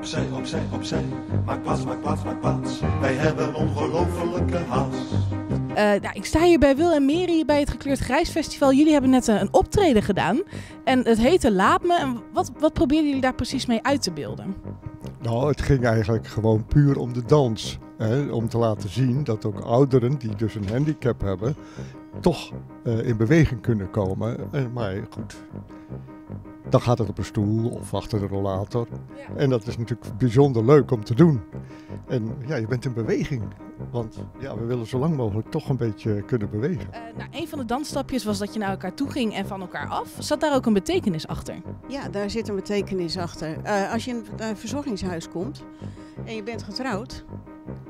Opzij, opzij, opzij. Maak plaats, maak plaats, maak plaats. Wij hebben ongelofelijke haast. Uh, nou, ik sta hier bij Wil en Meri bij het Gekleurd Grijs Festival. Jullie hebben net een, een optreden gedaan. En het heette Laat Me. En wat, wat probeerden jullie daar precies mee uit te beelden? Nou, het ging eigenlijk gewoon puur om de dans. Hè? Om te laten zien dat ook ouderen die dus een handicap hebben, toch uh, in beweging kunnen komen. Uh, maar goed, dan gaat het op een stoel of achter de rollator. En dat is natuurlijk bijzonder leuk om te doen. En ja, je bent in beweging. Want ja, we willen zo lang mogelijk toch een beetje kunnen bewegen. Uh, nou, een van de dansstapjes was dat je naar elkaar toe ging en van elkaar af. Zat daar ook een betekenis achter? Ja, daar zit een betekenis achter. Uh, als je in een verzorgingshuis komt en je bent getrouwd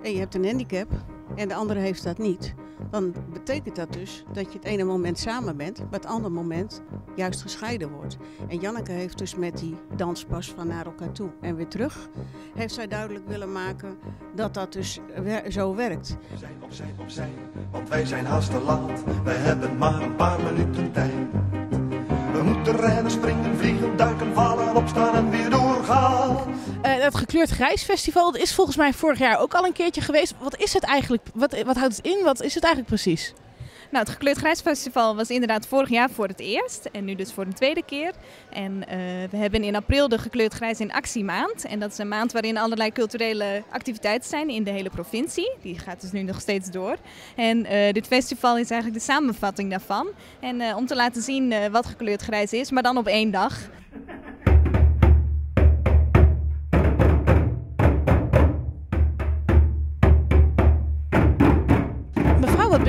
en je hebt een handicap en de andere heeft dat niet dan betekent dat dus dat je het ene moment samen bent, maar het andere moment juist gescheiden wordt. En Janneke heeft dus met die danspas van naar elkaar toe en weer terug, heeft zij duidelijk willen maken dat dat dus zo werkt. Opzij, opzij, opzij, want wij zijn haast te laat. We hebben maar een paar minuten tijd. We moeten rennen, springen, vliegen, duiken, vallen, opstaan en weer. Uh, het Gekleurd Grijs Festival dat is volgens mij vorig jaar ook al een keertje geweest. Wat is het eigenlijk? Wat, wat houdt het in? Wat is het eigenlijk precies? Nou, het Gekleurd Grijs Festival was inderdaad vorig jaar voor het eerst en nu dus voor de tweede keer. En uh, we hebben in april de Gekleurd Grijs in Actie maand. En dat is een maand waarin allerlei culturele activiteiten zijn in de hele provincie. Die gaat dus nu nog steeds door. En uh, dit festival is eigenlijk de samenvatting daarvan. En om te laten zien wat Gekleurd Grijs is, maar dan op één dag.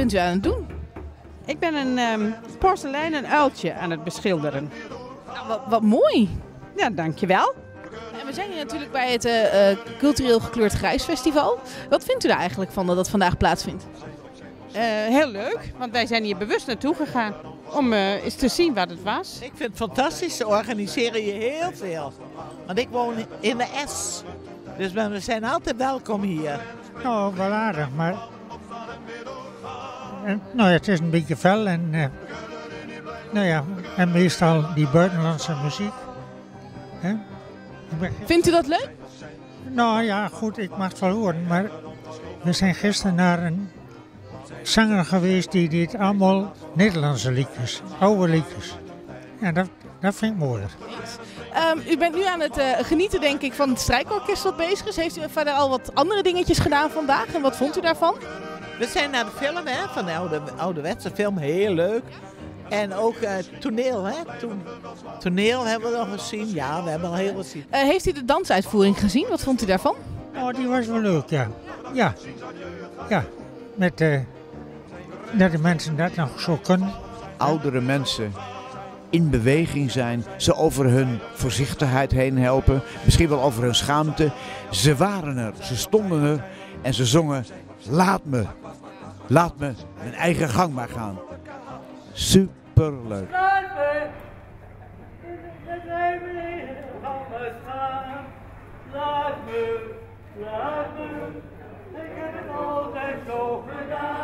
Bent u aan het doen? Ik ben een um, porseleinen uiltje aan het beschilderen. Nou, wat, wat, mooi. Ja, dankjewel. En we zijn hier natuurlijk bij het uh, Cultureel Gekleurd Grijs Festival. Wat vindt u daar eigenlijk van dat dat vandaag plaatsvindt? Uh, heel leuk, want wij zijn hier bewust naartoe gegaan om uh, eens te zien wat het was. Ik vind het fantastisch, ze organiseren hier heel veel. Want ik woon in de S, dus we zijn altijd welkom hier. Nou, wel aardig, maar en, nou ja, het is een beetje fel en, uh, nou ja, en meestal die buitenlandse muziek. Hè? Vindt u dat leuk? Nou ja, goed, ik mag het wel horen, maar we zijn gisteren naar een zanger geweest die deed allemaal Nederlandse liedjes, oude liedjes. En dat, dat vind ik mooier. Um, u bent nu aan het uh, genieten, denk ik, van het strijkorkest wat bezig is. Heeft u verder al wat andere dingetjes gedaan vandaag en wat vond u daarvan? We zijn naar de film hè, van de oude, ouderwetse film, heel leuk. En ook uh, toneel, hè? Toen, toneel hebben we nog gezien. Ja, we hebben al heel veel gezien. Uh, heeft u de dansuitvoering gezien? Wat vond u daarvan? Oh, die was wel leuk, ja. Ja, ja. Met uh, dat de mensen dat nog zo kunnen. Oudere mensen in beweging zijn, ze over hun voorzichtigheid heen helpen, misschien wel over hun schaamte. Ze waren er, ze stonden er en ze zongen Laat me. Laat me mijn eigen gang maar gaan. Superleuk. Laat me, laat me, ik heb het altijd zo gedaan.